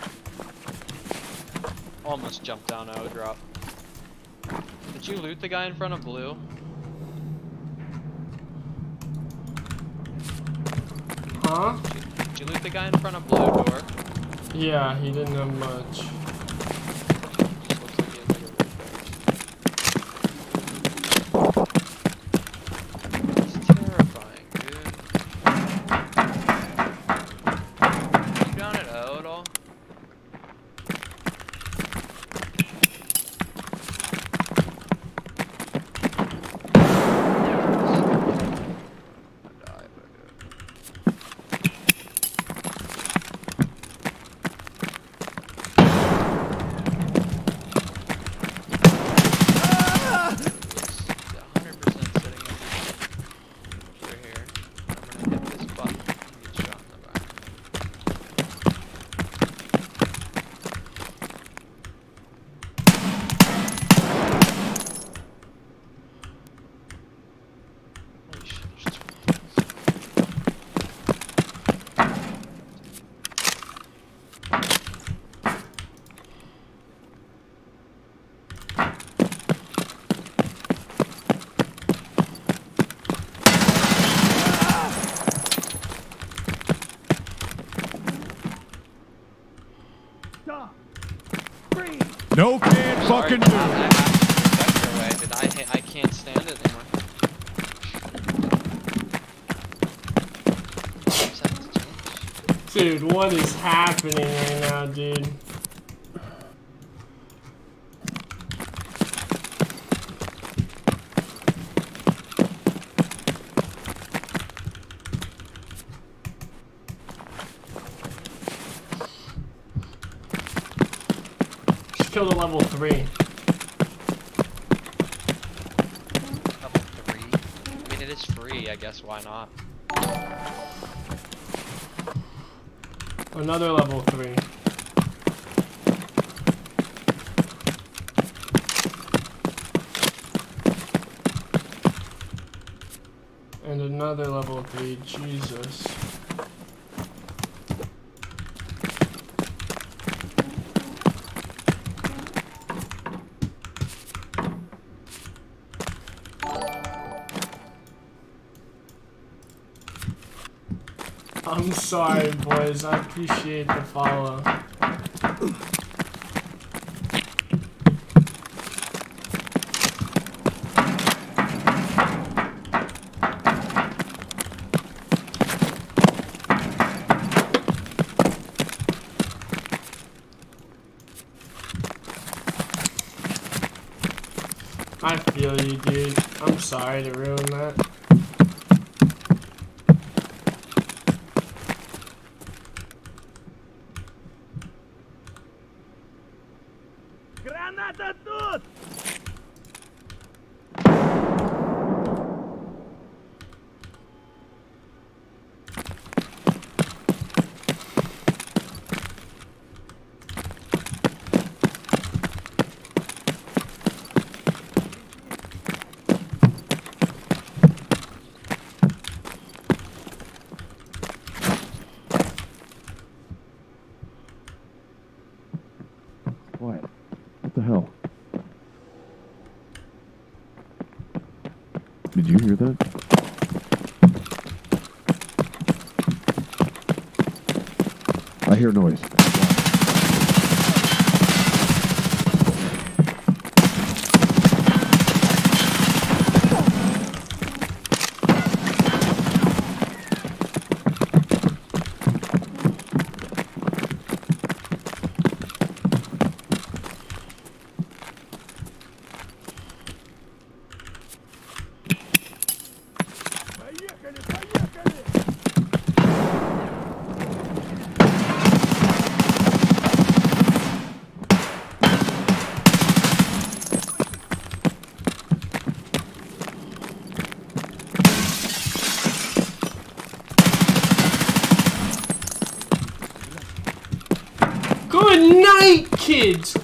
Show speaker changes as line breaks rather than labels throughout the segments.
cracked it again. Almost jumped down O drop. Did you loot the guy in front of blue?
Huh?
Did you loot the guy in front of blue door?
Yeah, he didn't have much.
Just looks like he has like a loot there. It's terrifying, dude. You down at O at all? I'd die if I do it. Yes, 100% sitting in over here. I'm gonna hit this button and get shot in the back. Holy shit, there's two of these.
No can
Sorry,
fucking
I- I
do.
have to protect your way, dude. I, ha- I can't stand it anymore. Sounds changed.
Dude, what is happening right now, dude? Just killed a level 3.
Level three. I mean, it is free. I guess why not?
Another level 3. And another level 3, Jesus. Sorry, boys. I appreciate the follow. I feel you, dude. I'm sorry to ruin that.
Quiet. What the hell? Did you hear that? I hear noise.
Night, kids!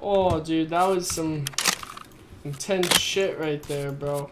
Oh, dude, that was some Intense shit right there, bro.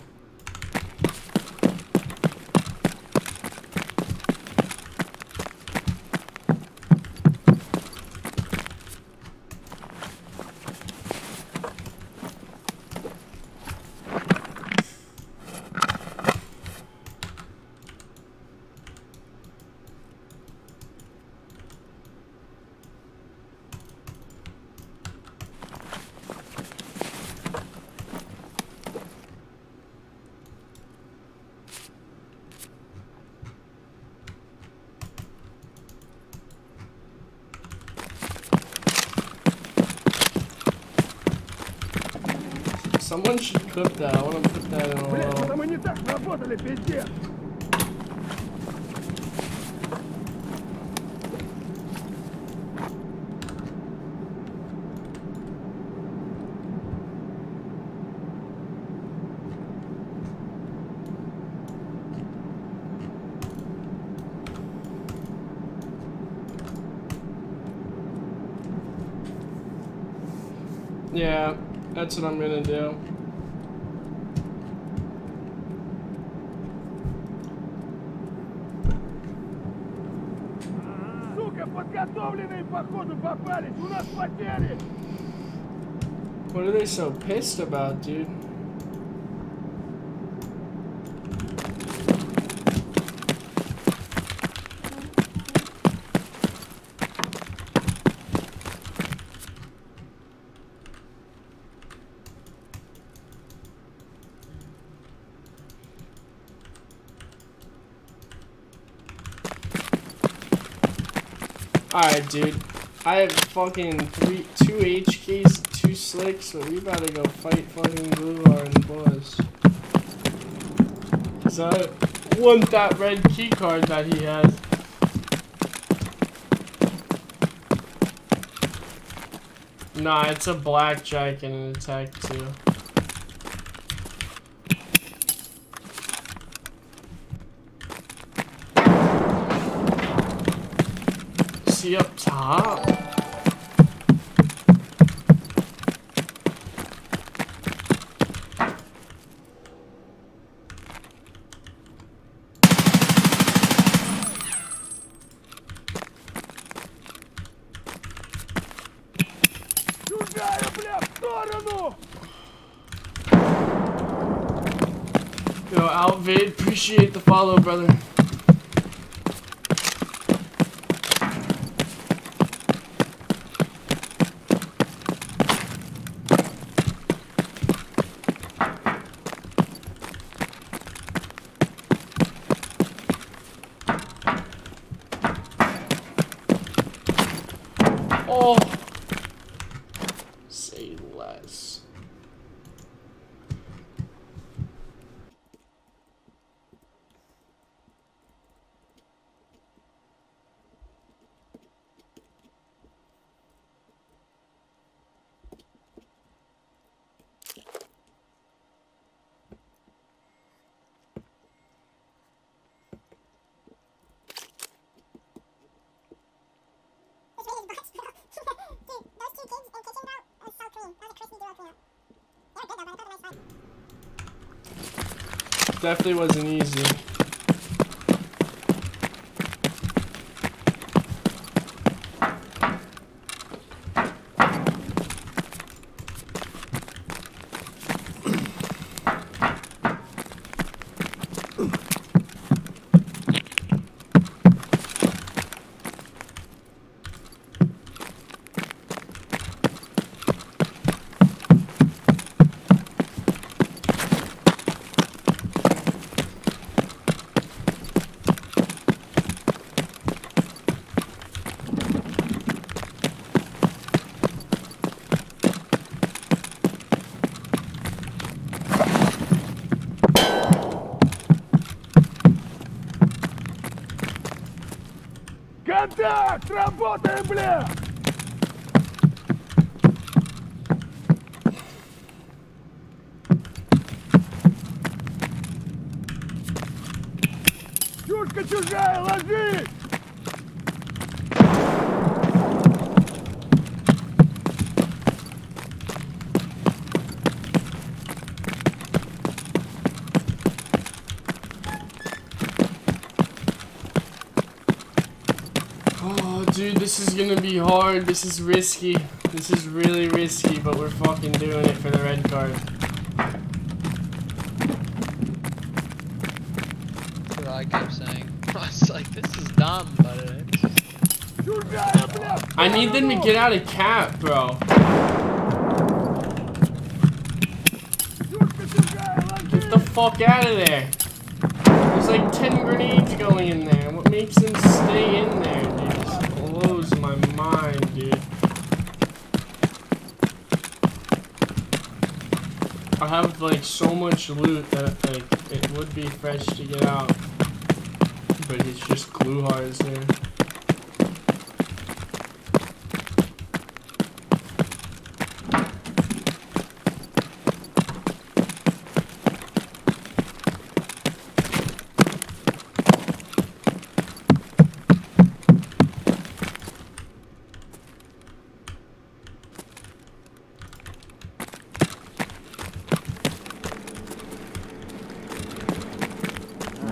Someone should cook that. I want to put that in a little. Yeah. That's what I'm gonna do. What are they so pissed about, dude? Dude. I have fucking three, two HKs, two slicks, but we better go fight fucking Bluvar and Buzz. Cause I want that red key card that he has. Nah, it's a blackjack and an attack too. see up top? Yo, Alvid, appreciate the follow, brother. Definitely wasn't easy.
Контакт! Работаем, бля! Чушка чужая, ложись!
Oh, dude, this is gonna be hard. This is risky. This is really risky, but we're fucking doing it for the red card.
That's what I kept saying. I was like, this is dumb, but
it is.
I need them to get out of cap, bro. Get the fuck out of there. There's like 10 grenades going in there. What makes them stay in there? Dude. I have like so much loot that like it would be fresh to get out. But it's just Glukhar's here.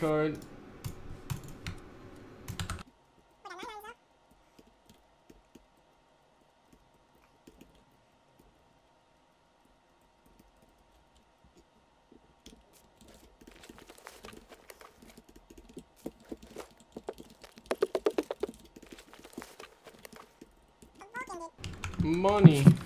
card. Money.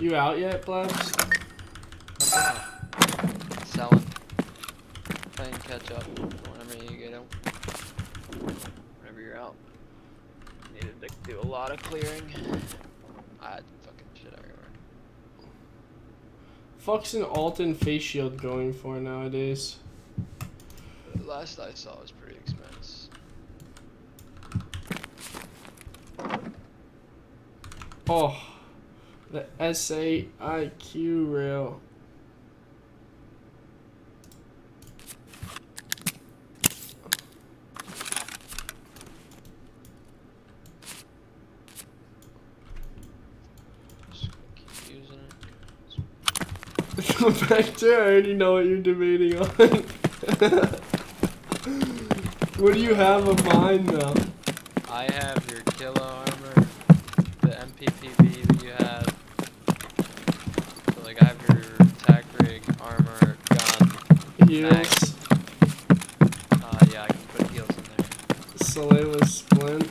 You out yet, Blabs? Selling. Playing catch up whenever you get out. Whenever you're out. Needed to do a lot of clearing. I had fucking shit everywhere.
Fuck's an Altyn face shield going for nowadays?
The last I saw was pretty expensive.
Oh, the SAIQ rail.
Gonna keep.
Vector, I already know what you're debating on. what do you have of mine though?
I have your kilo armor, the MPPV that you have. So like I have your attack rig, armor, gun.
Heels,
Uh, yeah, I can put heals in there.
Salewa Splint.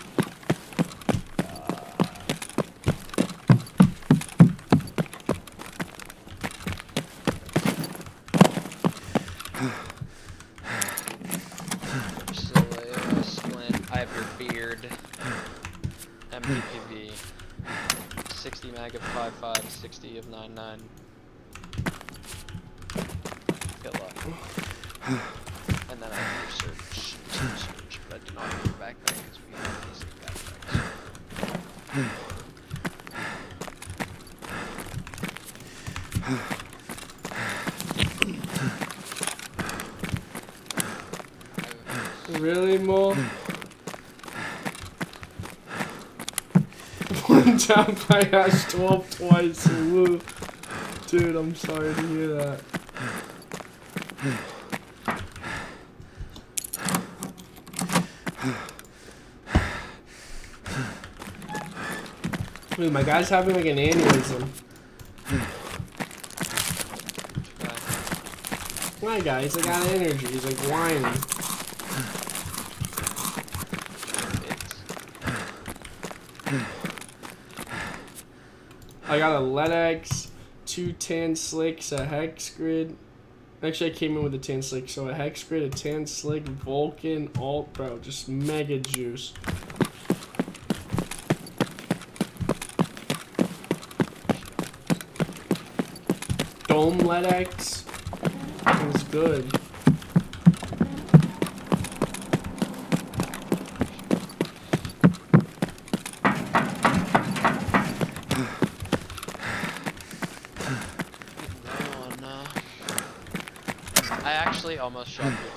Soleo, splint. I have your beard. MPPV. 60 mag of 5.5, 60 of 9.9. Good luck. And then I have your search. search, but I do not have your backpack because we have these backpacks.
Really, Mo? One tap I hash 12 twice. Woo. Dude, I'm sorry to hear that. Dude, my guy's having like an aneurysm. My guy, he's like out of energy. He's like whining. I got a LEDX, two slicks, a hex grid. Actually, I came in with a tan slick, so a hex grid, a tan slick, Vulcan, alt, bro, just mega juice. Dome LEDX is good.
No, no. I actually almost shot your 2000.